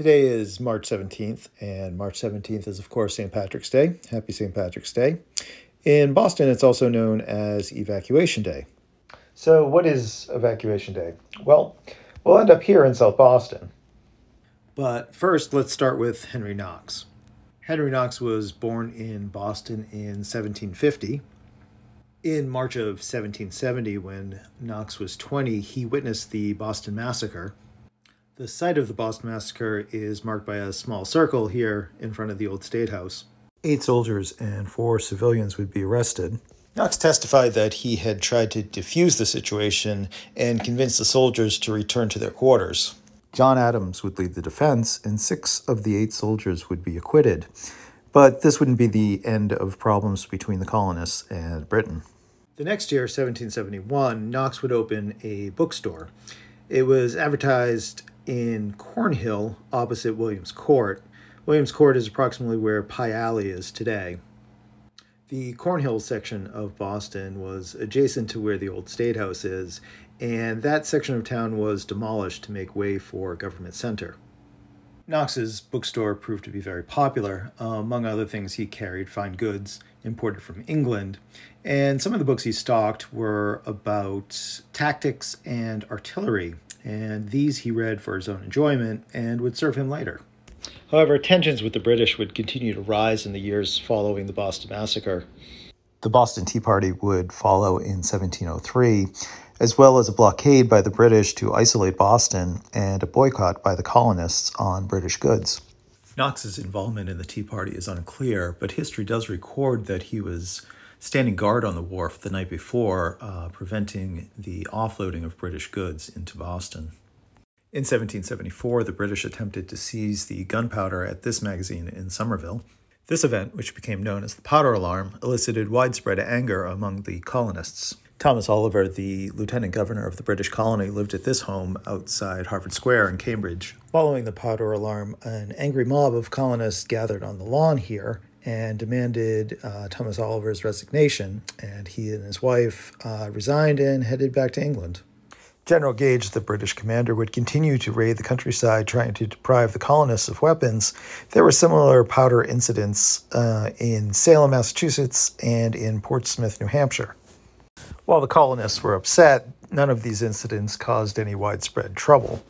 Today is March 17th, and March 17th is, of course, St. Patrick's Day. Happy St. Patrick's Day. In Boston, it's also known as Evacuation Day. So, what is Evacuation Day? Well, we'll end up here in South Boston. But first, let's start with Henry Knox. Henry Knox was born in Boston in 1750. In March of 1770, when Knox was 20, he witnessed the Boston Massacre. The site of the Boston Massacre is marked by a small circle here in front of the old State House. Eight soldiers and four civilians would be arrested. Knox testified that he had tried to defuse the situation and convince the soldiers to return to their quarters. John Adams would lead the defense, and six of the eight soldiers would be acquitted. But this wouldn't be the end of problems between the colonists and Britain. The next year, 1771, Knox would open a bookstore. It was advertised in Cornhill, opposite Williams Court. Williams Court is approximately where Pie Alley is today. The Cornhill section of Boston was adjacent to where the old State House is, and that section of town was demolished to make way for Government Center. Knox's bookstore proved to be very popular. Uh, among other things, he carried fine goods imported from England, and some of the books he stocked were about tactics and artillery, and these he read for his own enjoyment and would serve him later. However, tensions with the British would continue to rise in the years following the Boston Massacre. The Boston Tea Party would follow in 1703, as well as a blockade by the British to isolate Boston and a boycott by the colonists on British goods. Knox's involvement in the Tea Party is unclear, but history does record that he was standing guard on the wharf the night before, uh, preventing the offloading of British goods into Boston. In 1774, the British attempted to seize the gunpowder at this magazine in Somerville. This event, which became known as the powder alarm, elicited widespread anger among the colonists. Thomas Oliver, the lieutenant governor of the British colony, lived at this home outside Harvard Square in Cambridge. Following the powder alarm, an angry mob of colonists gathered on the lawn here and demanded uh, Thomas Oliver's resignation, and he and his wife uh, resigned and headed back to England. General Gage, the British commander, would continue to raid the countryside, trying to deprive the colonists of weapons. There were similar powder incidents uh, in Salem, Massachusetts, and in Portsmouth, New Hampshire. While the colonists were upset, none of these incidents caused any widespread trouble.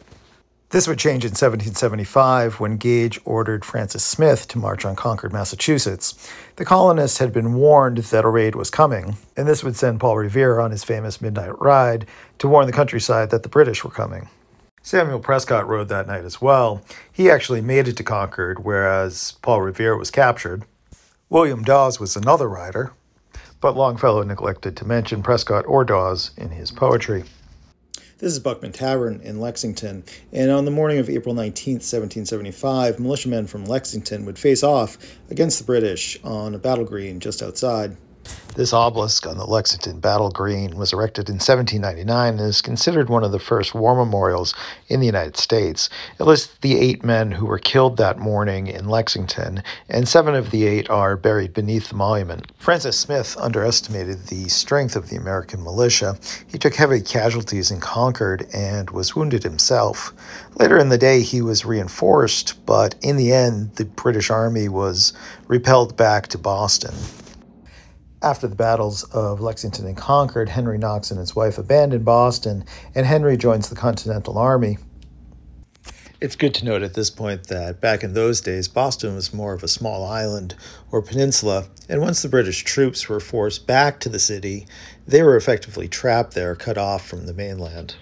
This would change in 1775 when Gage ordered Francis Smith to march on Concord, Massachusetts. The colonists had been warned that a raid was coming, and this would send Paul Revere on his famous midnight ride to warn the countryside that the British were coming. Samuel Prescott rode that night as well. He actually made it to Concord, whereas Paul Revere was captured. William Dawes was another rider, but Longfellow neglected to mention Prescott or Dawes in his poetry. This is Buckman Tavern in Lexington, and on the morning of April 19, 1775, militiamen from Lexington would face off against the British on a battle green just outside. This obelisk on the Lexington Battle Green was erected in 1799 and is considered one of the first war memorials in the United States. It lists the eight men who were killed that morning in Lexington, and seven of the eight are buried beneath the monument. Francis Smith underestimated the strength of the American militia. He took heavy casualties in Concord and was wounded himself. Later in the day, he was reinforced, but in the end, the British Army was repelled back to Boston. After the battles of Lexington and Concord, Henry Knox and his wife abandoned Boston, and Henry joins the Continental Army. It's good to note at this point that back in those days, Boston was more of a small island or peninsula, and once the British troops were forced back to the city, they were effectively trapped there, cut off from the mainland.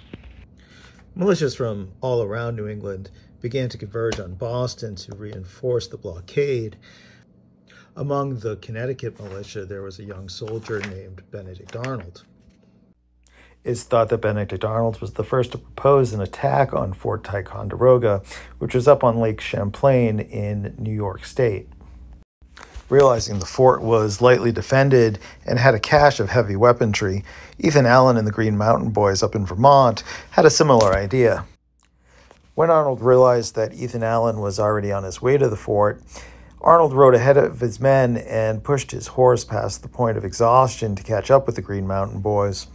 Militias from all around New England began to converge on Boston to reinforce the blockade, among the Connecticut militia, there was a young soldier named Benedict Arnold. It's thought that Benedict Arnold was the first to propose an attack on Fort Ticonderoga, which was up on Lake Champlain in New York State. Realizing the fort was lightly defended and had a cache of heavy weaponry, Ethan Allen and the Green Mountain Boys up in Vermont had a similar idea. When Arnold realized that Ethan Allen was already on his way to the fort, Arnold rode ahead of his men and pushed his horse past the point of exhaustion to catch up with the Green Mountain Boys.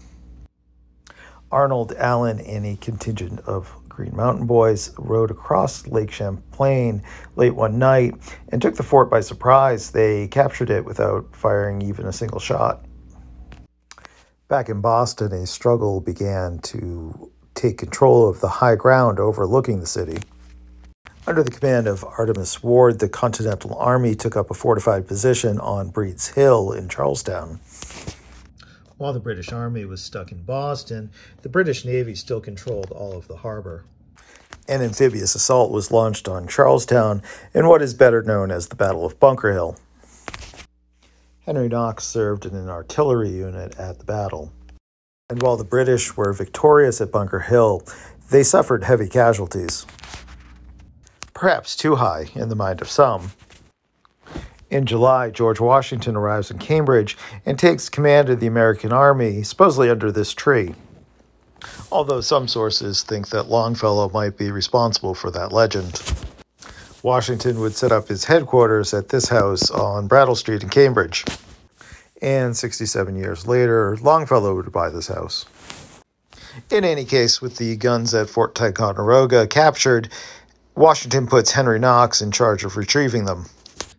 Arnold Allen and a contingent of Green Mountain Boys rode across Lake Champlain late one night and took the fort by surprise. They captured it without firing even a single shot. Back in Boston, a struggle began to take control of the high ground overlooking the city. Under the command of Artemas Ward, the Continental Army took up a fortified position on Breed's Hill in Charlestown. While the British Army was stuck in Boston, the British Navy still controlled all of the harbor. An amphibious assault was launched on Charlestown in what is better known as the Battle of Bunker Hill. Henry Knox served in an artillery unit at the battle. And while the British were victorious at Bunker Hill, they suffered heavy casualties perhaps too high in the mind of some. In July, George Washington arrives in Cambridge and takes command of the American Army, supposedly under this tree. Although some sources think that Longfellow might be responsible for that legend. Washington would set up his headquarters at this house on Brattle Street in Cambridge. And 67 years later, Longfellow would buy this house. In any case, with the guns at Fort Ticonderoga captured, Washington puts Henry Knox in charge of retrieving them.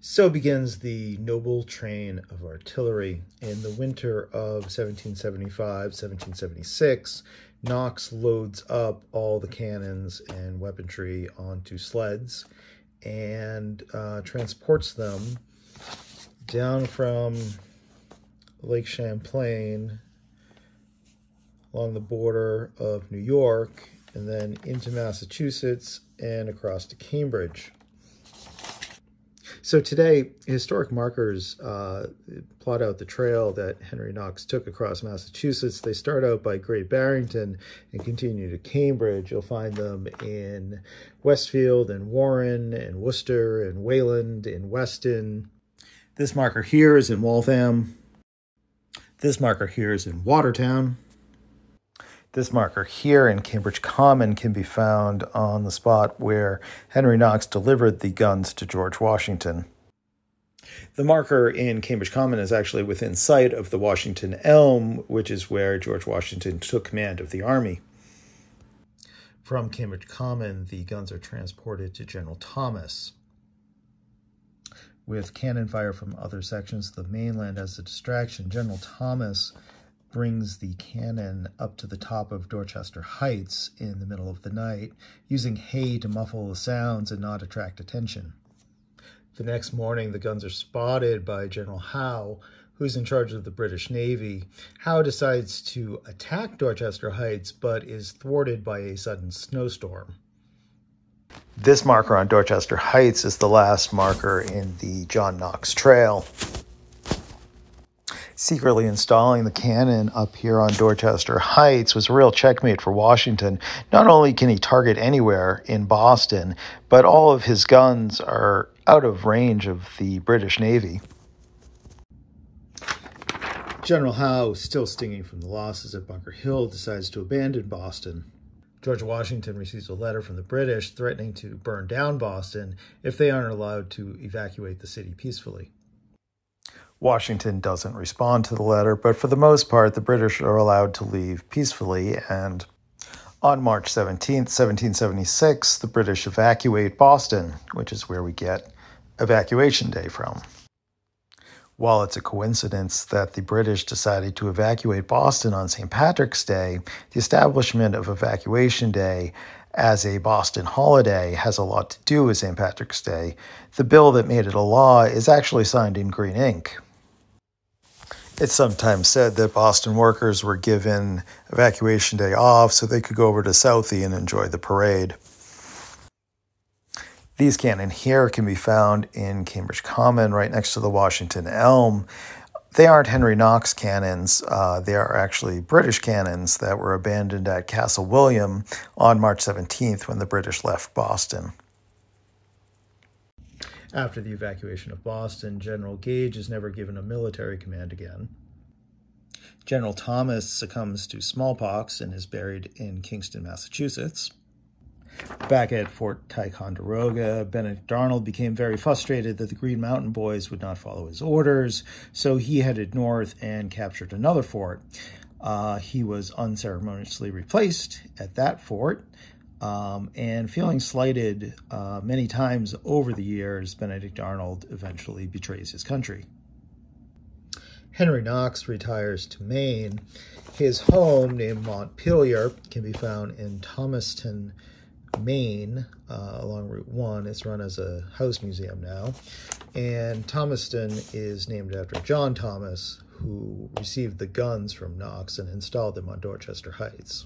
So begins the noble train of artillery. In the winter of 1775-1776, Knox loads up all the cannons and weaponry onto sleds and uh, transports them down from Lake Champlain along the border of New York and then into Massachusetts and across to Cambridge. So today, historic markers uh, plot out the trail that Henry Knox took across Massachusetts. They start out by Great Barrington and continue to Cambridge. You'll find them in Westfield and Warren and Worcester and Wayland and Weston. This marker here is in Waltham. This marker here is in Watertown. This marker here in Cambridge Common can be found on the spot where Henry Knox delivered the guns to George Washington. The marker in Cambridge Common is actually within sight of the Washington Elm, which is where George Washington took command of the army. From Cambridge Common, the guns are transported to General Thomas. With cannon fire from other sections of the mainland as a distraction, General Thomas brings the cannon up to the top of Dorchester Heights in the middle of the night, using hay to muffle the sounds and not attract attention. The next morning, the guns are spotted by General Howe, who's in charge of the British Navy. Howe decides to attack Dorchester Heights, but is thwarted by a sudden snowstorm. This marker on Dorchester Heights is the last marker in the John Knox Trail secretly installing the cannon up here on Dorchester Heights was a real checkmate for Washington. Not only can he target anywhere in Boston, but all of his guns are out of range of the British Navy. General Howe, still stinging from the losses at Bunker Hill, decides to abandon Boston. George Washington receives a letter from the British threatening to burn down Boston if they aren't allowed to evacuate the city peacefully. Washington doesn't respond to the letter, but for the most part, the British are allowed to leave peacefully. And on March 17, 1776, the British evacuate Boston, which is where we get Evacuation Day from. While it's a coincidence that the British decided to evacuate Boston on St. Patrick's Day, the establishment of Evacuation Day as a Boston holiday has a lot to do with St. Patrick's Day. The bill that made it a law is actually signed in green ink. It's sometimes said that Boston workers were given evacuation day off so they could go over to Southie and enjoy the parade. These cannon here can be found in Cambridge Common right next to the Washington Elm. They aren't Henry Knox cannons. Uh, they are actually British cannons that were abandoned at Castle William on March 17th when the British left Boston. After the evacuation of Boston, General Gage is never given a military command again. General Thomas succumbs to smallpox and is buried in Kingston, Massachusetts. Back at Fort Ticonderoga, Benedict Arnold became very frustrated that the Green Mountain Boys would not follow his orders, so he headed north and captured another fort. Uh, he was unceremoniously replaced at that fort. Um, and feeling slighted uh, many times over the years, Benedict Arnold eventually betrays his country. Henry Knox retires to Maine. His home, named Montpelier, can be found in Thomaston, Maine, uh, along Route 1. It's run as a house museum now. And Thomaston is named after John Thomas, who received the guns from Knox and installed them on Dorchester Heights.